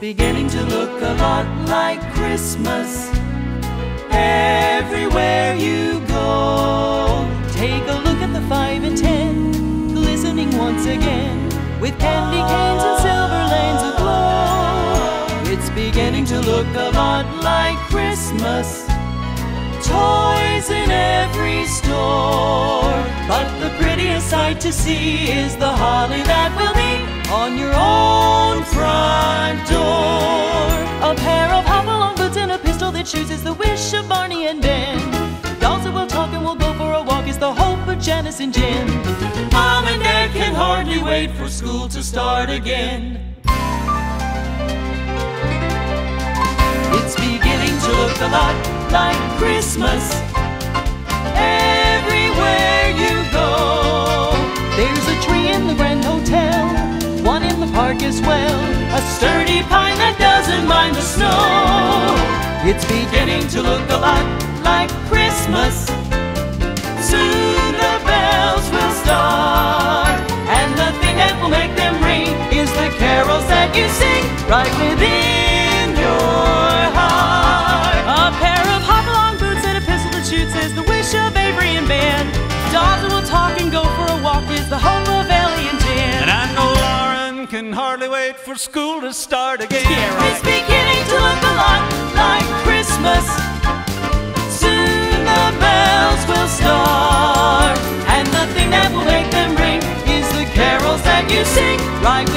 beginning to look a lot like Christmas everywhere you go. Take a look at the five and ten, glistening once again, with candy canes and silver lanes aglow. It's beginning to look a lot like Christmas. Toys in every store. But the prettiest sight to see is the holly that will be on your own door. A pair of hop-along boots and a pistol that shoots is the wish of Barney and Ben. Dolls that will talk and will go for a walk is the hope of Janice and Jen. Mom and Dad can hardly wait for school to start again. It's beginning to look a lot like Christmas everywhere you go. There's a tree in the Grand Hotel, one in the park as well. A sturdy pine that doesn't mind the snow. It's beginning to look a lot like Christmas. Soon the bells will start, and the thing that will make them ring is the carols that you sing right within hardly wait for school to start again. It's beginning to look a lot like Christmas. Soon the bells will start, and the thing that will make them ring is the carols that you sing right